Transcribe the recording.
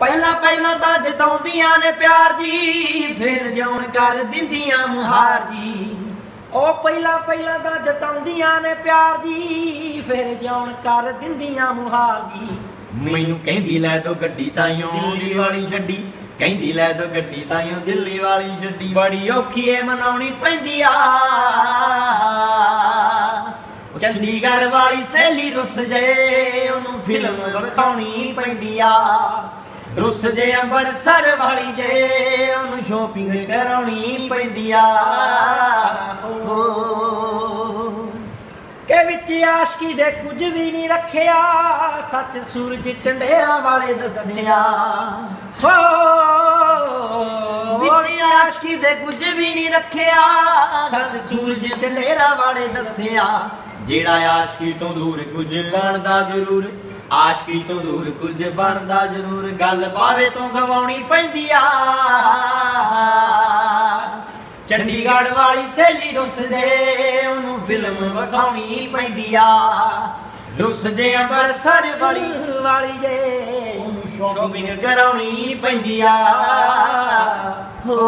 ਪਹਿਲਾਂ ਪਹਿਲਾਂ ਤਾਂ ਜਤਾਉਂਦੀਆਂ ਨੇ ਪਿਆਰ ਜੀ ਫਿਰ ਜਿਉਣ ਕਰ ਦਿੰਦੀਆਂ ਮੁਹਾਰ ਜੀ। ਉਹ ਪਹਿਲਾਂ ਪਹਿਲਾਂ ਤਾਂ ਜਤਾਉਂਦੀਆਂ ਨੇ ਪਿਆਰ ਜੀ ਫਿਰ ਜਿਉਣ ਕਰ ਦਿੰਦੀਆਂ ਮੁਹਾਰ ਜੀ। ਮੈਨੂੰ ਕਹਿੰਦੀ ਲੈ ਦੋ ਗੱਡੀ ਤਾਈਓ ਦਿੱਲੀ ਵਾਲੀ ਛੱਡੀ। ਕਹਿੰਦੀ ਲੈ ਦੋ ਗੱਡੀ ਤਾਈਓ ਦਿੱਲੀ ਵਾਲੀ ਛੱਡੀ। ਬੜੀ ਔਖੀ ਏ ਮਨਾਉਣੀ ਪੈਂਦੀ ਆ। ਚੰਡੀਗੜ੍ਹ ਵਾਲੀ ਸੈਲੀ ਰੁੱਸ ਜੇ ਉਹਨੂੰ ਫਿਲਮ ਵਿਖਾਉਣੀ ਪੈਂਦੀ ਆ। ਰੁੱਸ ਜੇ ਅੰਬਰਸਰ ਵਾਲੀ ਜੇ ਉਹਨੂੰ ਸ਼ੋਪਿੰਗ ਕਰਾਉਣੀ ਪੈਂਦੀ ਆ। ਕੇ ਵਿੱਚ ਆਸ਼ਕੀ ਦੇ ਕੁਝ ਵੀ ਨਹੀਂ ਰੱਖਿਆ ਸੱਚ ਸੂਰਜ ਚੰਡੇਰਾ ਵਾਲੇ ਦੱਸਿਆ। ਹੋ। ਵਿੱਚ ਆਸ਼ਕੀ ਦੇ ਕੁਝ ਵੀ ਨਹੀਂ ਰੱਖਿਆ ਸੱਚ ਸੂਰਜ ਚੰਡੇਰਾ ਵਾਲੇ ਦੱਸਿਆ। ਜਿਹੜਾ ਆਸ਼ਕੀ ਤੋਂ ਦੂਰ ਕੁਝ ਬਣਦਾ ਜ਼ਰੂਰ ਆਸ਼ਕੀ ਤੋਂ ਦੂਰ ਕੁਝ ਬਣਦਾ ਜ਼ਰੂਰ, ਗੱਲ ਬਾਵੇ ਤੋਂ ਗਵਾਉਣੀ ਪੈਂਦੀ ਆ। ਚੰਡੀਗੜ੍ਹ ਵਾਲੀ ਸਹੇਲੀ ਰੁੱਸ ਉਹਨੂੰ ਫਿਲਮ ਵਿਖਾਉਣੀ ਪੈਂਦੀ ਆ। ਰੁੱਸ ਜੇ ਅੰਬਰਸਰ ਵਾਲੀ ਵਾਲੀ ਜੇ, ਉਹਨੂੰ ਸ਼ੋਪਿੰਗ ਕਰਾਉਣੀ ਪੈਂਦੀ ਆ। ਹੋ